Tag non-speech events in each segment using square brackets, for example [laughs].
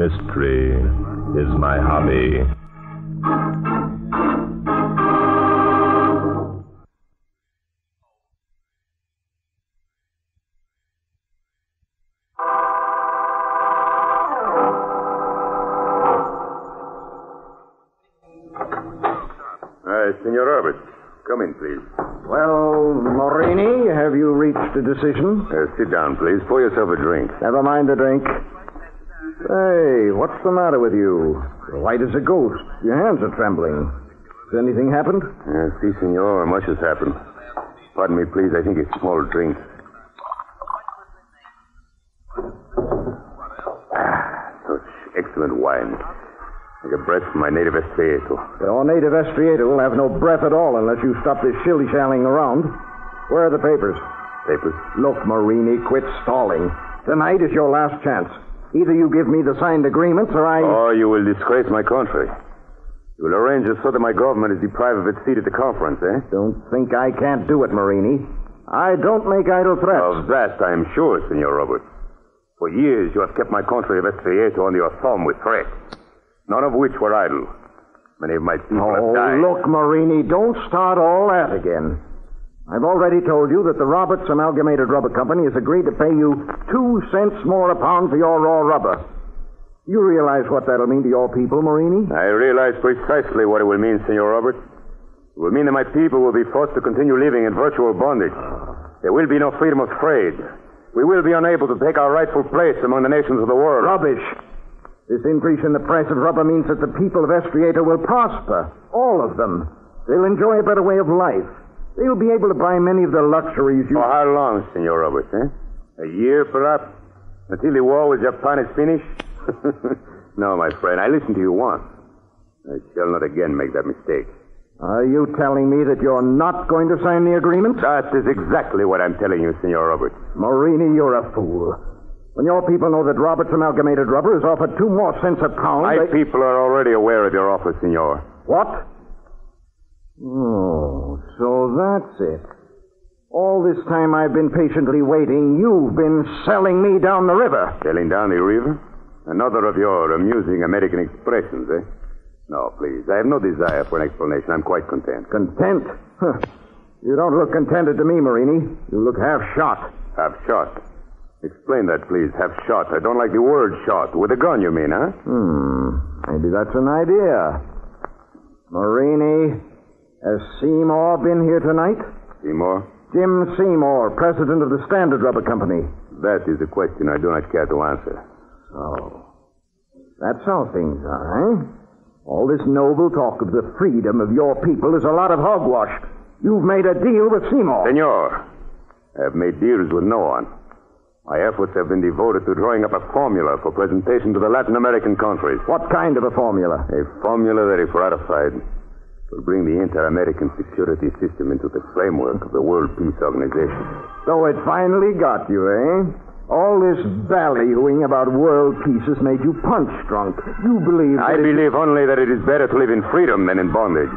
Mystery is my hobby. Uh, Senor Roberts, come in, please. Well, Marini, have you reached a decision? Uh, sit down, please. Pour yourself a drink. Never mind the drink. Hey, what's the matter with you? You're white as a ghost. Your hands are trembling. Has anything happened? Uh, si, senor. Much has happened. Pardon me, please. I think a small drink. Ah, such excellent wine. Like a breath from my native Estrieto. Your native Estriata will have no breath at all unless you stop this shilly-shallying around. Where are the papers? Papers? Look, Marini, quit stalling. Tonight is your last chance. Either you give me the signed agreements or I... Or you will disgrace my country. You will arrange it so that my government is deprived of its seat at the conference, eh? Don't think I can't do it, Marini. I don't make idle threats. Of that I am sure, Senor Roberts. For years you have kept my country of Estrieto under your thumb with threats, none of which were idle. Many of my people Oh, have died. Oh, look, Marini, don't start all that again. I've already told you that the Roberts Amalgamated Rubber Company has agreed to pay you two cents more a pound for your raw rubber. You realize what that'll mean to your people, Marini? I realize precisely what it will mean, Senor Roberts. It will mean that my people will be forced to continue living in virtual bondage. There will be no freedom of trade. We will be unable to take our rightful place among the nations of the world. Rubbish. This increase in the price of rubber means that the people of Estriata will prosper. All of them. They'll enjoy a better way of life. They'll be able to buy many of the luxuries you. For how long, Senor Roberts, eh? A year, perhaps? Until the war with Japan is finished? [laughs] no, my friend, I listened to you once. I shall not again make that mistake. Are you telling me that you're not going to sign the agreement? That is exactly what I'm telling you, Senor Roberts. Marini, you're a fool. When your people know that Roberts Amalgamated Rubber is offered two more cents a pound. My they- people are already aware of your offer, Senor. What? Oh, so that's it. All this time I've been patiently waiting, you've been selling me down the river. Sailing down the river? Another of your amusing American expressions, eh? No, please. I have no desire for an explanation. I'm quite content. Content? Huh. You don't look contented to me, Marini. You look half shot. Half shot. Explain that, please. Half shot. I don't like the word shot. With a gun, you mean, huh? Hmm. Maybe that's an idea. Marini, has Seymour been here tonight? Seymour? Jim Seymour, president of the Standard Rubber Company. That is a question I do not care to answer. Oh. That's how things are, eh? All this noble talk of the freedom of your people is a lot of hogwash. You've made a deal with Seymour. Senor, I have made deals with no one. My efforts have been devoted to drawing up a formula for presentation to the Latin American countries. What kind of a formula? A formula that, if ratified, will bring the inter-American security system into the framework of the World Peace Organization. So it finally got you, eh? All this ballyhooing about world peace has made you punch drunk. You believe I believe only that it is better to live in freedom than in bondage.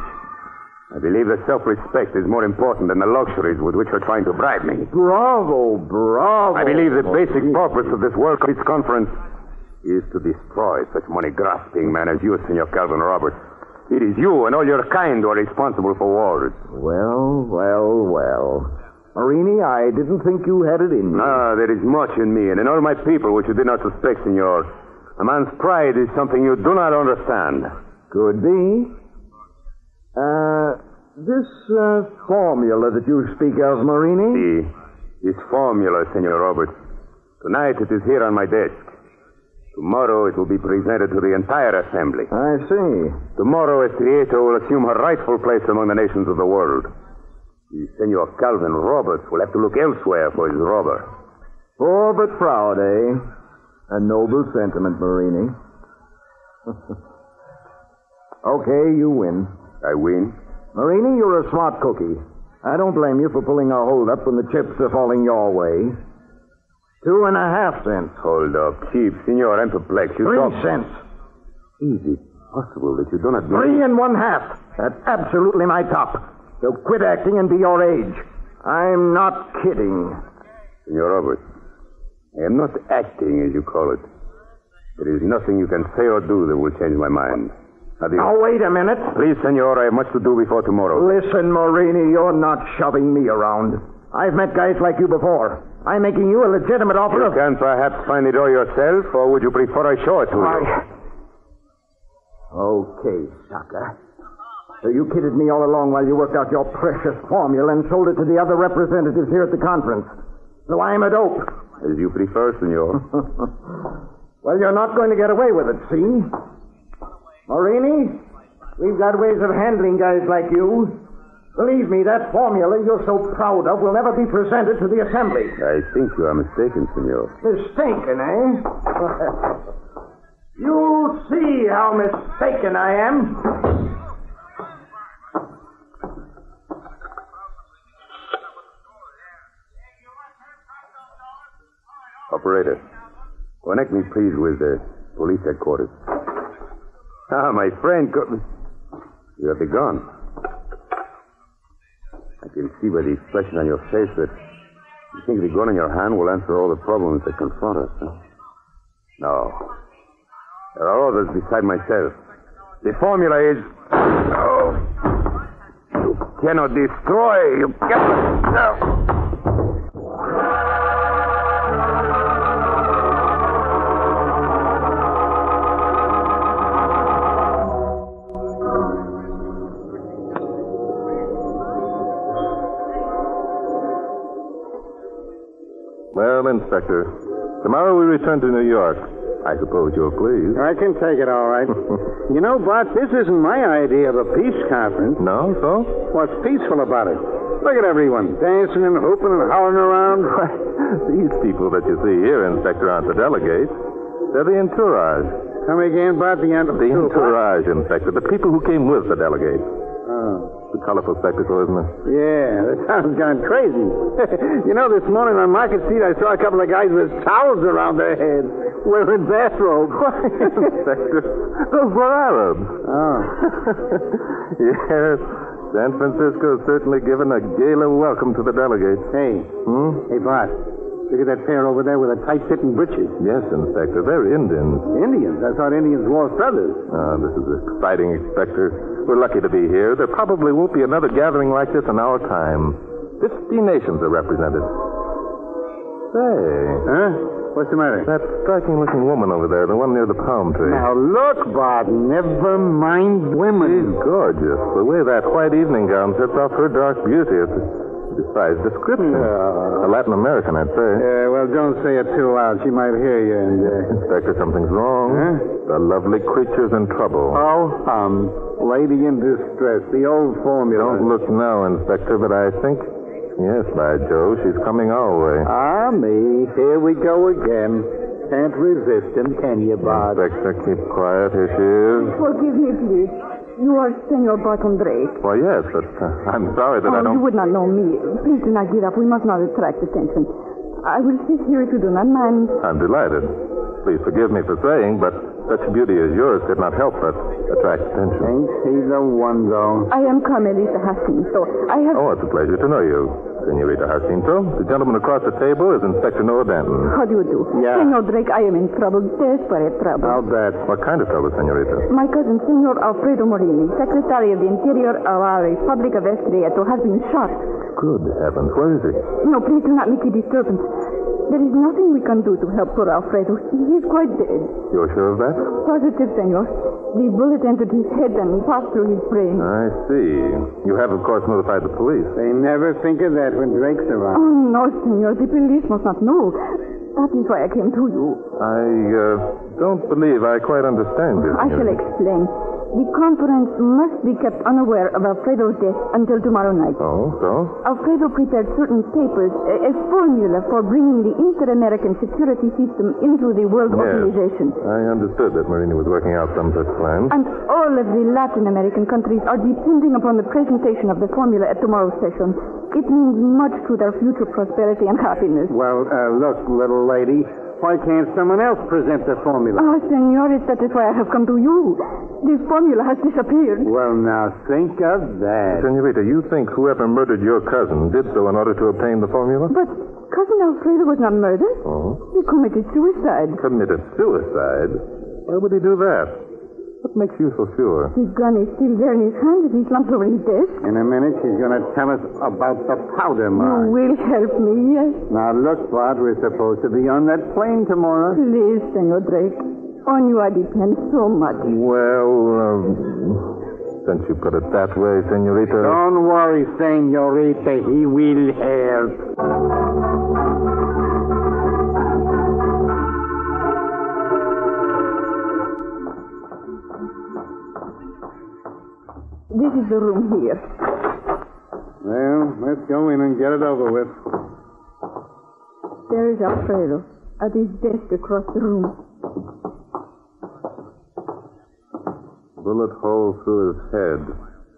I believe that self-respect is more important than the luxuries with which you're trying to bribe me. Bravo, bravo. I believe the basic purpose of this World Peace Conference is to destroy such money-grasping men as you, Senor Calvin Roberts. It is you and all your kind who are responsible for wars. Well, well, well. Marini, I didn't think you had it in you. Ah, there is much in me and in all my people which you did not suspect, Senor. A man's pride is something you do not understand. Could be. Uh, this uh, formula that you speak of, Marini? See, this formula, Senor Roberts. Tonight it is here on my desk. Tomorrow it will be presented to the entire assembly. I see. Tomorrow Estrieto will assume her rightful place among the nations of the world. The Senor Calvin Roberts will have to look elsewhere for his robber. Poor but proud, eh? A noble sentiment, Marini. [laughs] okay, you win. I win. Marini, you're a smart cookie. I don't blame you for pulling a hold up when the chips are falling your way. Two and a half cents. Hold up. Chief, Senor, I'm perplexed. You Three talk... cents. Is it possible that you do not Three and one half. That's absolutely my top. So quit acting and be your age. I'm not kidding. Senor Roberts, I am not acting, as you call it. There is nothing you can say or do that will change my mind. Adios. Now, wait a minute. Please, senor, I have much to do before tomorrow. Listen, Marini, you're not shoving me around. I've met guys like you before. I'm making you a legitimate offer You of... can perhaps find it all yourself, or would you prefer I show it to you? I- Okay, sucker. So you kidded me all along while you worked out your precious formula and sold it to the other representatives here at the conference. So I'm a dope. As you prefer, senor. [laughs] Well, you're not going to get away with it, see? Marini, we've got ways of handling guys like you. Believe me, that formula you're so proud of will never be presented to the assembly. I think you are mistaken, senor. Mistaken, eh? [laughs] You'll see how mistaken I am. Operator, connect me, please, with the police headquarters. Ah, my friend, you have the gun. I can see by the expression on your face that you think the gun in your hand will answer all the problems that confront us. Huh? No. There are others beside myself. The formula is. Oh. You cannot destroy. You cannot. No. Inspector, tomorrow we return to New York. I suppose you're pleased. I can take it all right. [laughs] you know, Bart, this isn't my idea of a peace conference. No, so? What's peaceful about it? Look at everyone dancing and hooping and hollering around. [laughs] These people that you see here, Inspector, aren't the delegates. They're the entourage. Come again, Bart, the end of The entourage, Inspector. The people who came with the delegates. Oh. It's a colorful spectacle, isn't it? Yeah, sounds kind of crazy. [laughs] you know, this morning on Market Street, I saw a couple of guys with towels around their heads, [laughs] wearing bathrobes. [laughs] Inspector, those were Arabs. oh. yes, San Francisco has certainly given a gala welcome to the delegates. Hey, Hmm? hey, Bart, look at that pair over there with the tight-fitting breeches. Yes, Inspector, they're Indians. Indians. I thought Indians wore feathers. Ah, this is exciting, Inspector. We're lucky to be here. There probably won't be another gathering like this in our time. Fifty nations are represented. Say, Huh? What's the matter? that striking looking woman over there, the one near the palm tree. Now, look, Bart, never mind women. She's gorgeous. The way that white evening gown sets off her dark beauty, it defies description. A Latin American, I'd say. Yeah, well, don't say it too loud. She might hear you. And uh... Inspector, something's wrong. Huh? The lovely creature's in trouble. oh, um, lady in distress, the old formula. Don't look now, Inspector, but I think. Yes, by Joe, she's coming our way. Ah, me. Here we go again. Can't resist him, can you, Bart? Inspector, keep quiet. Here she is. Forgive me, please. You are Senor Barton Drake. Why, yes, but uh, I'm sorry that I Oh, don't. you would not know me. Please do not get up. We must not attract attention. I will sit here if you do not mind. I'm delighted. Please forgive me for saying, but such beauty as yours could not help but attract attention. Ain't he the one, though? I am Carmelita Jacinto. I have... Oh, it's a pleasure to know you, Senorita Jacinto. The gentleman across the table is Inspector Noah Danton. How do you do? Yeah. Senor Drake, I am in trouble. Desperate trouble. I'll bet. What kind of trouble, Senorita? My cousin, Senor Alfredo Marini, Secretary of the Interior of our Republic of Estrieto, has been shot. Good heavens, where is he? No, please do not make a disturbance. There is nothing we can do to help poor Alfredo. He is quite dead. You're sure of that? Positive, senor. The bullet entered his head and passed through his brain. I see. You have, of course, notified the police. They never think of that when Drake's around. Oh, no, senor. The police must not know. That is why I came to you. I uh, don't believe I quite understand you. I shall explain. The conference must be kept unaware of Alfredo's death until tomorrow night. Oh, so? Alfredo prepared certain papers, a, a formula for bringing the inter-American security system into the world organization. I understood that Marini was working out some such plan. And all of the Latin American countries are depending upon the presentation of the formula at tomorrow's session. It means much to their future prosperity and happiness. Well, uh, look, little lady, Why can't someone else present the formula? Ah, senores, that is why I have come to you. The formula has disappeared. Well, now think of that. Senorita, you think whoever murdered your cousin did so in order to obtain the formula? But Cousin Alfredo was not murdered. Oh. He committed suicide. Committed suicide? Why would he do that? What makes you so sure? The gun is still there in his hand and he slumped over his desk. In a minute, she's going to tell us about the powder You mark. will help me, yes. Now, look, Bart, we're supposed to be on that plane tomorrow. Please, Senor Drake. On you I depend so much. Well, um, since you put it that way, Senorita. Don't worry, senorita. He will help. This is the room here. Well, let's go in and get it over with. There is Alfredo at his desk across the room. Bullet hole through his head.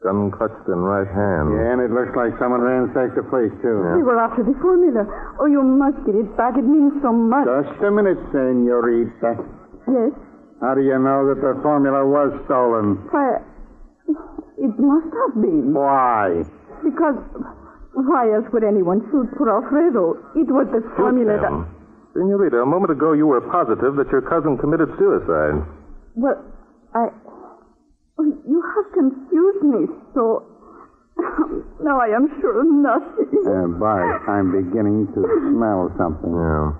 Gun clutched in right hand. Yeah, and it looks like someone ransacked the place, too. They were after the formula. Oh, you must get it back. It means so much. Just a minute, senorita. Yes. How do you know that the formula was stolen? Why, it must have been. Why? Because why else would anyone shoot poor Alfredo? It was the formula that. Senorita, a moment ago you were positive that your cousin committed suicide. Well, I. Oh, you have confused me so. [laughs] now I am sure of nothing. Uh, Bart, I'm beginning to smell something. Yeah.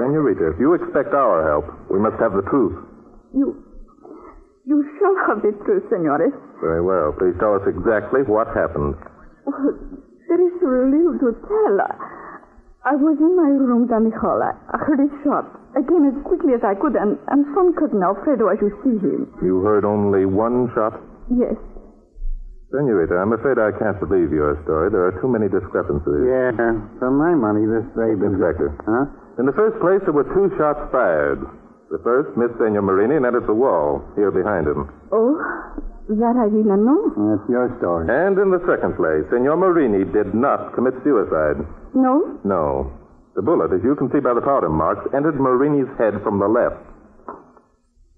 Senorita, if you expect our help, we must have the truth. You. You shall have the truth, senores. Very well. Please tell us exactly what happened. Well, there is so little to tell. I, I was in my room down the hall. I, I heard a shot. I came as quickly as I could and, and found Cousin Alfredo as you see him. You heard only one shot? Yes. Senorita, I'm afraid I can't believe your story. There are too many discrepancies. Yeah, for my money, this baby. Inspector. Huh? In the first place, there were two shots fired. The first missed Senor Marini and entered the wall, here behind him. Oh, that I did not know. That's your story. And in the second place, Senor Marini did not commit suicide. No? No. The bullet, as you can see by the powder marks, entered Marini's head from the left.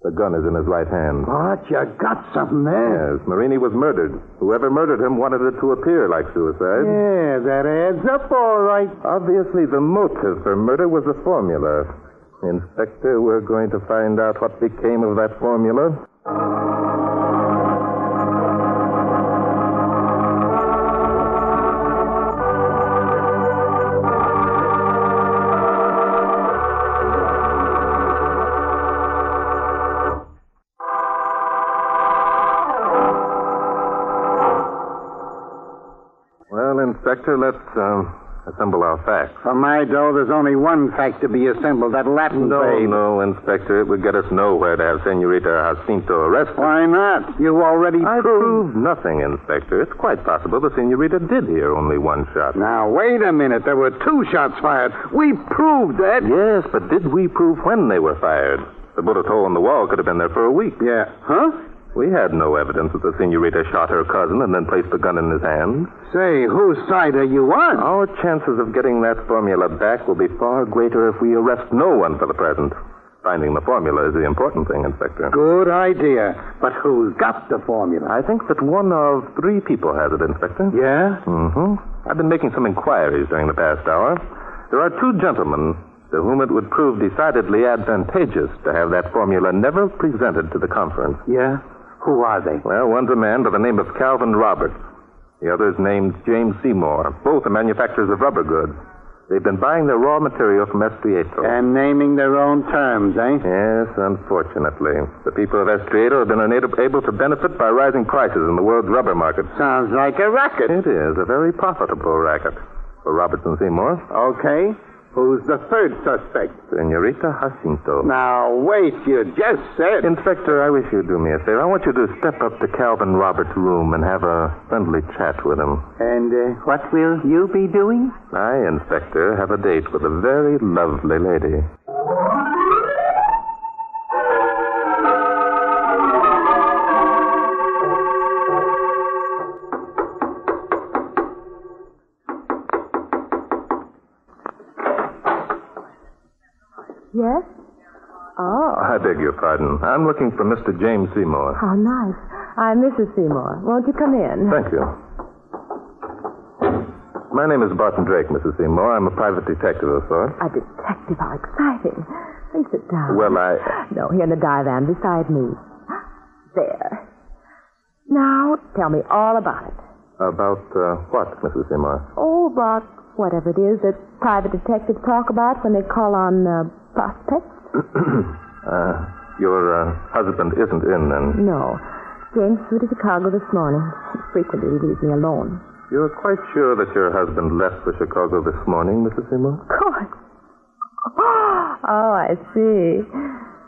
The gun is in his right hand. Bart, you got something there. Yes, Marini was murdered. Whoever murdered him wanted it to appear like suicide. Yeah, that adds up all right. Obviously, the motive for murder was a formula. Inspector, we're going to find out what became of that formula. For my dough, there's only one fact to be assembled. That Latin No, babe. no, Inspector. It would get us nowhere to have Senorita Jacinto arrested. Why not? You already I proved. proved nothing, Inspector. It's quite possible the Senorita did hear only one shot. Now, wait a minute. There were two shots fired. We proved that. Yes, but did we prove when they were fired? The bullet hole in the wall could have been there for a week. Yeah. Huh? We had no evidence that the Senorita shot her cousin and then placed the gun in his hand. Say, whose side are you on? Our chances of getting that formula back will be far greater if we arrest no one for the present. Finding the formula is the important thing, Inspector. Good idea. But who's got the formula? I think that one of three people has it, Inspector. Yeah? Mm-hmm. I've been making some inquiries during the past hour. There are two gentlemen to whom it would prove decidedly advantageous to have that formula never presented to the conference. Yeah? Who are they? Well, one's a man by the name of Calvin Roberts. The other's named James Seymour. Both are manufacturers of rubber goods. They've been buying their raw material from Estrieto. And naming their own terms, eh? Yes, unfortunately. The people of Estrieto have been unable able to benefit by rising prices in the world's rubber market. Sounds like a racket. It is a very profitable racket for Robertson Seymour. Okay. Who's the third suspect? Senorita Jacinto. Now, wait. You just said. Inspector, I wish you'd do me a favor. I want you to step up to Calvin Roberts' room and have a friendly chat with him. And uh, what will you be doing? I, Inspector, have a date with a very lovely lady. Yes? Oh, I beg your pardon. I'm looking for Mr. James Seymour. how nice. I'm Mrs. Seymour. Won't you come in? Thank you. My name is Barton Drake, Mrs. Seymour. I'm a private detective of sorts. A detective, how exciting. Please sit down. Well, I. No, here in the divan beside me. There. Now, tell me all about it. About uh, what, Mrs. Seymour? Oh, about whatever it is that private detectives talk about when they call on uh, prospects. [clears throat] Uh, your uh, husband isn't in, then. No. James flew to Chicago this morning. He frequently leaves me alone. You're quite sure that your husband left for Chicago this morning, Mrs. Seymour? Of course. [gasps] Oh, I see.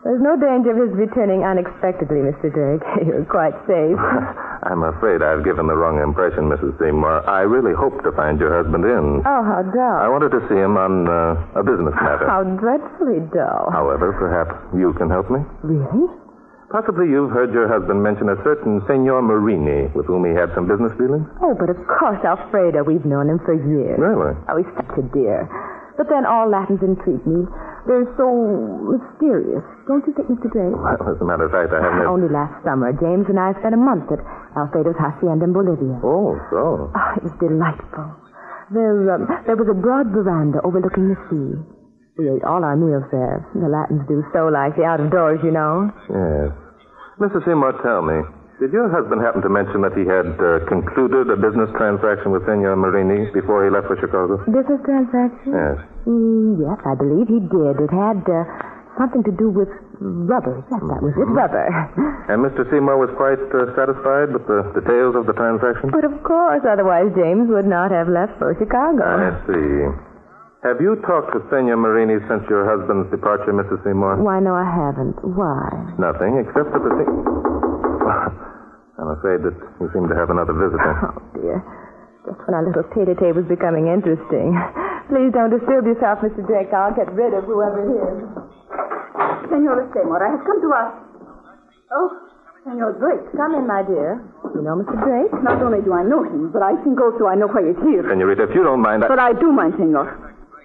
There's no danger of his returning unexpectedly, Mr. Drake. [laughs] You're quite safe. [laughs] I'm afraid I've given the wrong impression, Mrs. Seymour. I really hope to find your husband in. Oh, how dull. I wanted to see him on uh, a business matter. How dreadfully dull. However, perhaps you can help me? Really? Possibly you've heard your husband mention a certain Senor Marini with whom he had some business dealings? Oh, but of course, Alfredo. We've known him for years. Really? Oh, he's such a dear. But then all Latins intrigue me. They're so mysterious. Don't you think, Mr. Drake? Well, as a matter of fact, I haven't. [laughs] Only last summer, James and I spent a month at Alfredo's hacienda in Bolivia. Oh, so. Oh, it was delightful. There, um, there was a broad veranda overlooking the sea. We ate all our meals there. The Latins do so like the out of doors, you know. Yes. Mrs. Seymour, tell me, did your husband happen to mention that he had uh, concluded a business transaction with Senor Marini before he left for Chicago? Business transaction? Yes. Mm, yes, I believe he did. It had uh, something to do with rubber. Yes, that was it, rubber. [laughs] And Mr. Seymour was quite uh, satisfied with the details of the transaction? But of course, otherwise James would not have left for Chicago. I see. Have you talked to Senor Marini since your husband's departure, Mrs. Seymour? Why, no, I haven't. Why? Nothing, except that the thing. I'm afraid that you seem to have another visitor. Oh, dear. Just when our little tete-a-tete was becoming interesting. Please don't disturb yourself, Mr. Drake. I'll get rid of whoever it is. Senora Seymour, I have come to ask. Oh, Senor Drake. Come in, my dear. You know Mr. Drake? Not only do I know him, but I think also I know why he's here. Senorita, if you don't mind, I... But I do mind, Senor.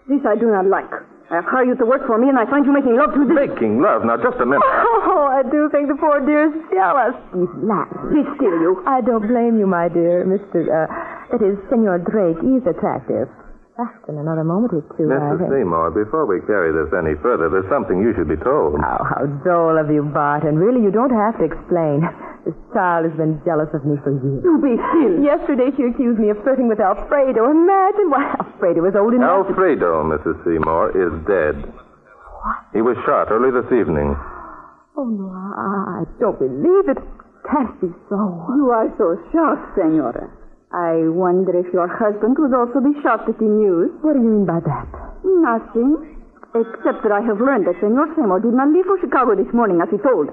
This I do not like. I have hired you to work for me, and I find you making love to this. Making love. Now, just a minute. Oh, I do think the poor dear's jealous. He's Latin. He's still, you. I don't blame you, my dear. Mr. Uh, that is, Senor Drake is attractive. Just in another moment or two, Mrs. think. Seymour, before we carry this any further, there's something you should be told. Oh, how droll of you, Barton. Really, you don't have to explain. This child has been jealous of me for years. You be still. Yesterday, she accused me of flirting with Alfredo. Imagine why Alfredo was old enough. to- Alfredo, Mrs. Seymour, is dead. What? He was shot early this evening. Oh, no, I I don't believe it. Can't be so. You are so shocked, Senora. I wonder if your husband would also be shocked at the news. What do you mean by that? Nothing. Except that I have learned that Senor Seymour did not leave for Chicago this morning as he told.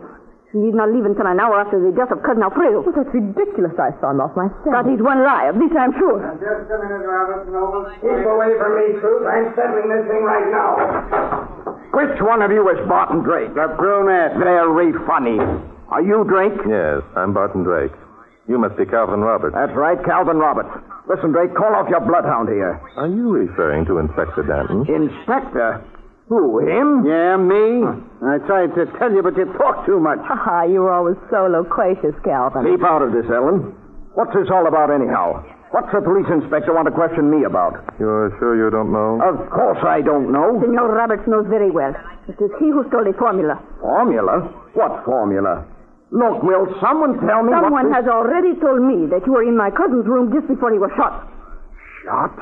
He did not leave until an hour after the death of Cousin Alfredo. Oh, that's ridiculous. I saw him off myself. That is one lie. Of this I'm sure. Just a minute, Robert Noble. Keep away from me, Truth. I'm settling this thing right now. Which one of you is Barton Drake? The brunette. Very funny. Are you Drake? Yes, I'm Barton Drake. You must be Calvin Roberts. That's right, Calvin Roberts. Listen, Drake, call off your bloodhound here. Are you referring to Inspector Danton? Inspector? Who, him? Yeah, me? I tried to tell you, but you talk too much. Ah, you were always so loquacious, Calvin. Keep out of this, Ellen. What's this all about, anyhow? What's the police inspector want to question me about? You're sure you don't know? Of course I don't know. Senor Roberts knows very well. It is he who stole the formula. Formula? What formula? Look, will someone tell me Someone what has already told me that you were in my cousin's room just before he was shot. Shot?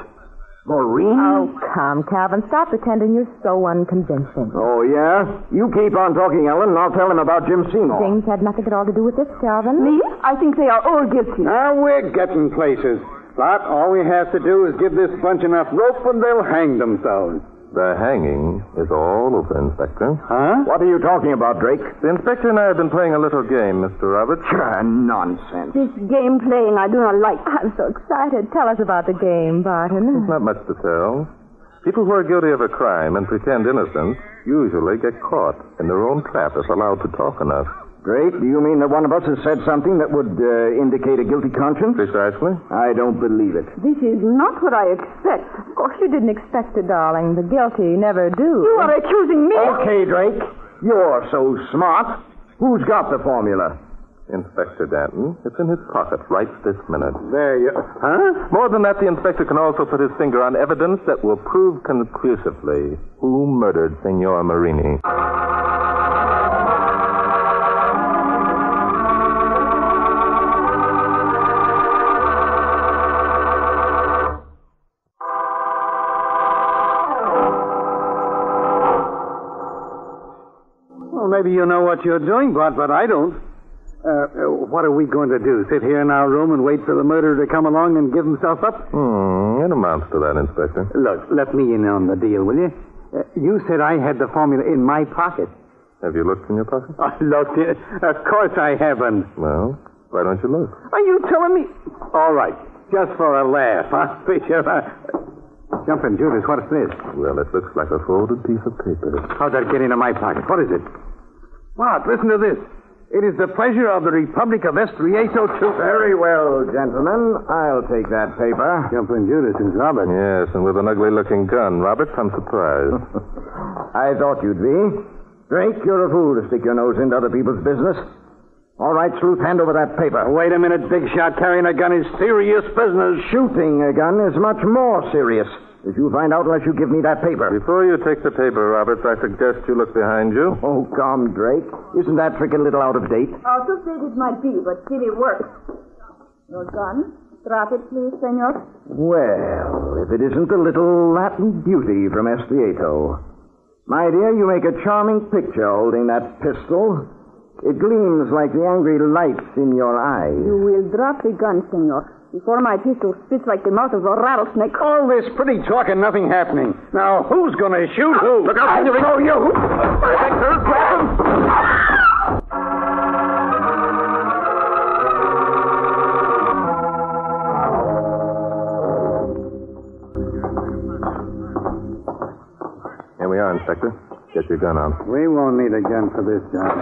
Maureen? Oh, come, Calvin. Stop pretending you're so unconvincing. Oh, yeah? You keep on talking, Ellen, and I'll tell him about Jim Seymour. Things had nothing at all to do with this, Calvin. Me? I think they are all guilty. Now we're getting places. But all we have to do is give this bunch enough rope and they'll hang themselves. The hanging is all over, Inspector. Huh? What are you talking about, Drake? The inspector and I have been playing a little game, Mr. Roberts. Pure nonsense. This game playing I do not like. I'm so excited. Tell us about the game, Barton. There's Not much to tell. People who are guilty of a crime and pretend innocence usually get caught in their own trap if allowed to talk enough. Drake, do you mean that one of us has said something that would uh, indicate a guilty conscience? Precisely. I don't believe it. This is not what I expect. Of course you didn't expect it, darling. The guilty never do. You are accusing me. Okay, Drake. You're so smart. Who's got the formula? Inspector Danton, it's in his pocket right this minute. There you. Huh? More than that, the inspector can also put his finger on evidence that will prove conclusively who murdered Signor Marini. Maybe you know what you're doing, Bart, but I don't. Uh, uh, what are we going to do? Sit here in our room and wait for the murderer to come along and give himself up? Hmm, it amounts to that, Inspector. Look, let me in on the deal, will you? Uh, you said I had the formula in my pocket. Have you looked in your pocket? I looked. in- Of course I haven't. Well, why don't you look? Are you telling me? All right, just for a laugh, huh, [laughs] Fisher? Uh, Jumping Judas, what is this? Well, it looks like a folded piece of paper. How'd that get into my pocket? What is it? What? Listen to this. It is the pleasure of the Republic of Estrieto to... Very well, gentlemen. I'll take that paper. Jumping Judas is Robert. Yes, and with an ugly looking gun. Robert, I'm surprised. [laughs] I thought you'd be. Drake, you're a fool to stick your nose into other people's business. All right, Sleuth, hand over that paper. Wait a minute, Big Shot. Carrying a gun is serious business. Shooting a gun is much more serious. As you'll find out unless you give me that paper. Before you take the paper, Roberts, I suggest you look behind you. Oh, come, Drake. Isn't that trick a little out of date? Oh, out of date it might be, but still it works. Your gun. Drop it, please, senor. Well, if it isn't the little Latin beauty from Estrieto. My dear, you make a charming picture holding that pistol. It gleams like the angry lights in your eyes. You will drop the gun, senor. Before my pistol spits like the mouth of a rattlesnake. All this pretty talk and nothing happening. Now, who's going to shoot who? Look out, I know you. Inspector, grab him. Here we are, Inspector. Get your gun out. We won't need a gun for this job.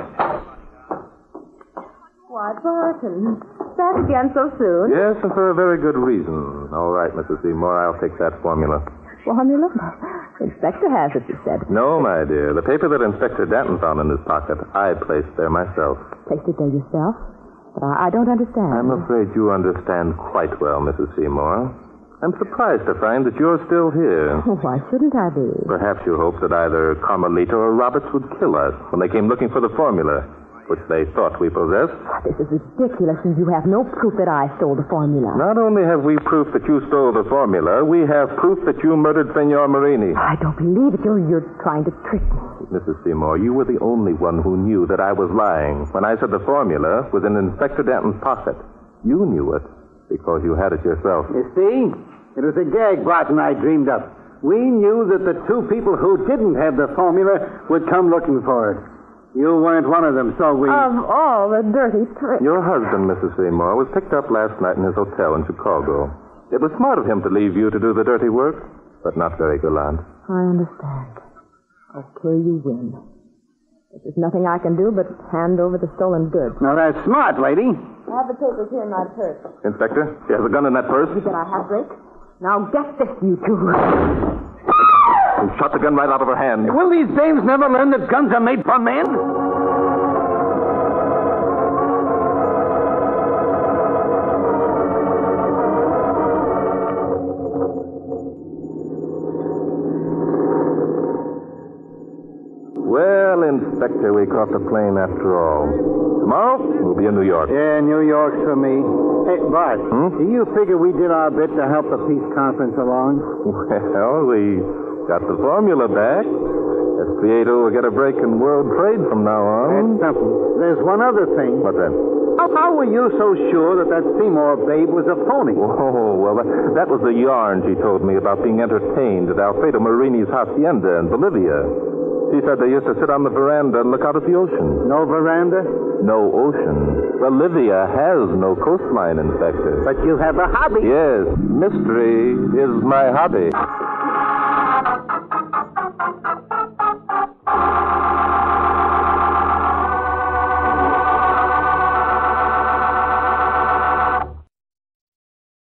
Why, Barton. Again so soon? Yes, and for a very good reason. All right, Mrs. Seymour, I'll take that formula. Formula? Inspector has it, you said. No, my dear. The paper that Inspector Danton found in his pocket, I placed there myself. Placed it there yourself? But I, I don't understand. I'm afraid you understand quite well, Mrs. Seymour. I'm surprised to find that you're still here. [laughs] Why shouldn't I be? Perhaps you hoped that either Carmelita or Roberts would kill us when they came looking for the formula, which they thought we possessed. This is ridiculous, and you have no proof that I stole the formula. Not only have we proof that you stole the formula, we have proof that you murdered Senor Marini. I don't believe it. You're, you're trying to trick me. Mrs. Seymour, you were the only one who knew that I was lying when I said the formula was in Inspector Danton's pocket. You knew it because you had it yourself. You see? It was a gag Bart and I dreamed up. We knew that the two people who didn't have the formula would come looking for it. You weren't one of them, so we... Of all the dirty tricks. Your husband, Mrs. Seymour, was picked up last night in his hotel in Chicago. It was smart of him to leave you to do the dirty work, but not very gallant. I understand. I'll Okay, you win. There's nothing I can do but hand over the stolen goods. Now, that's smart, lady. I have the papers here in my purse. Inspector, she has a gun in that purse. You said I have, Drake? Now get this, you two. You shot the gun right out of her hand. Will these dames never learn that guns are made for men? Well, Inspector, we caught the plane after all. Tomorrow, we'll be in New York. Yeah, New York's for me. Hey, Bart, Hmm? do you figure we did our bit to help the peace conference along? Well, we got the formula back. Estrieto oh will get a break in world trade from now on. That's something. There's one other thing. What then? How, how were you so sure that that Seymour babe was a phony? Oh, well, that, that was the yarn she told me about being entertained at Alfredo Marini's hacienda in Bolivia. She said they used to sit on the veranda and look out at the ocean. No veranda? No ocean. Bolivia has no coastline, Inspector. But you have a hobby. Yes, mystery is my hobby.